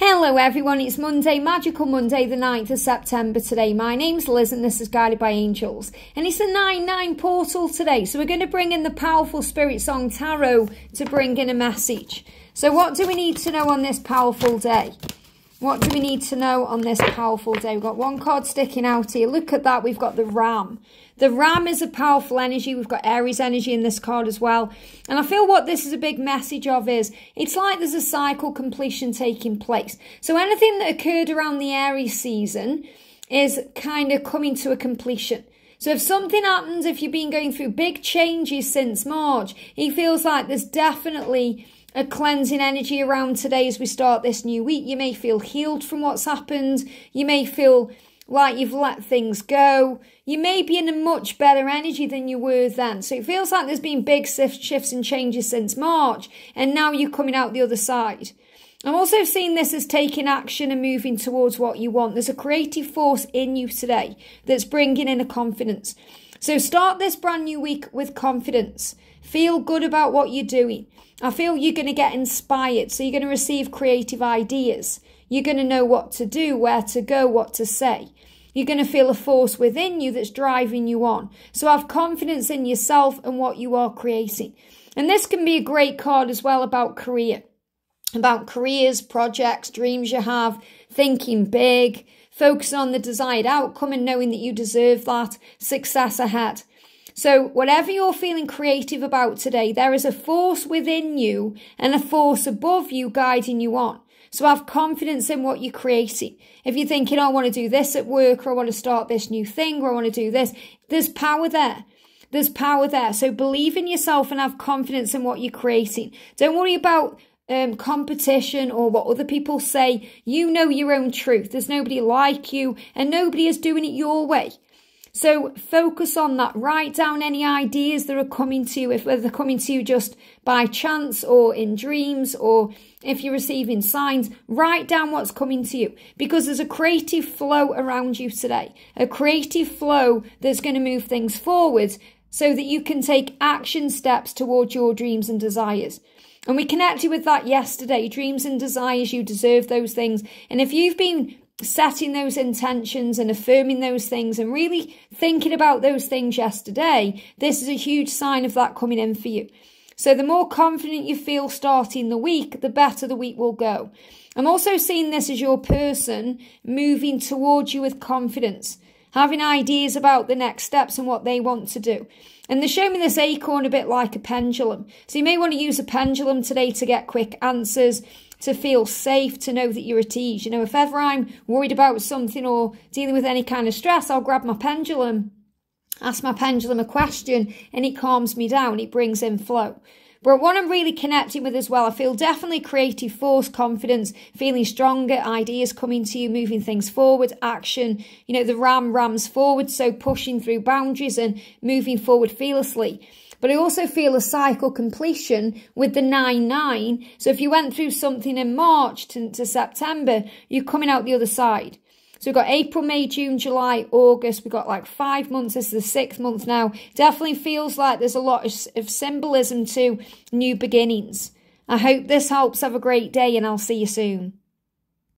Hello everyone, it's Monday, Magical Monday, the 9th of September today. My name's Liz and this is Guided by Angels. And it's the 9-9 portal today, so we're going to bring in the powerful Spirit Song Tarot to bring in a message. So what do we need to know on this powerful day? What do we need to know on this powerful day? We've got one card sticking out here. Look at that. We've got the Ram. The Ram is a powerful energy. We've got Aries energy in this card as well. And I feel what this is a big message of is it's like there's a cycle completion taking place. So anything that occurred around the Aries season is kind of coming to a completion. So if something happens, if you've been going through big changes since March, it feels like there's definitely a cleansing energy around today as we start this new week. You may feel healed from what's happened. You may feel like you've let things go. You may be in a much better energy than you were then. So it feels like there's been big shifts and changes since March, and now you're coming out the other side. I'm also seeing this as taking action and moving towards what you want. There's a creative force in you today that's bringing in a confidence. So start this brand new week with confidence. Feel good about what you're doing. I feel you're going to get inspired. So you're going to receive creative ideas. You're going to know what to do, where to go, what to say. You're going to feel a force within you that's driving you on. So have confidence in yourself and what you are creating. And this can be a great card as well about career, about careers, projects, dreams you have, thinking big, focus on the desired outcome and knowing that you deserve that success ahead. So, whatever you're feeling creative about today, there is a force within you and a force above you guiding you on. So, have confidence in what you're creating. If you're thinking, oh, I want to do this at work, or I want to start this new thing, or I want to do this, there's power there. There's power there. So, believe in yourself and have confidence in what you're creating. Don't worry about um, competition or what other people say. You know your own truth. There's nobody like you, and nobody is doing it your way. So focus on that. Write down any ideas that are coming to you, if they're coming to you just by chance or in dreams or if you're receiving signs, write down what's coming to you because there's a creative flow around you today, a creative flow that's going to move things forward so that you can take action steps towards your dreams and desires. And we connected with that yesterday. Dreams and desires, you deserve those things. And if you've been setting those intentions and affirming those things and really thinking about those things yesterday, this is a huge sign of that coming in for you. So the more confident you feel starting the week, the better the week will go. I'm also seeing this as your person moving towards you with confidence, having ideas about the next steps and what they want to do. And they're showing me this acorn a bit like a pendulum. So you may want to use a pendulum today to get quick answers to feel safe, to know that you're at ease. You know, if ever I'm worried about something or dealing with any kind of stress, I'll grab my pendulum, ask my pendulum a question, and it calms me down. It brings in flow. But what I'm really connecting with as well, I feel definitely creative force, confidence, feeling stronger, ideas coming to you, moving things forward, action. You know, the ram rams forward, so pushing through boundaries and moving forward fearlessly. But I also feel a cycle completion with the 9-9. So if you went through something in March to, to September, you're coming out the other side. So we've got April, May, June, July, August. We've got like five months. This is the sixth month now. Definitely feels like there's a lot of, of symbolism to new beginnings. I hope this helps. Have a great day and I'll see you soon.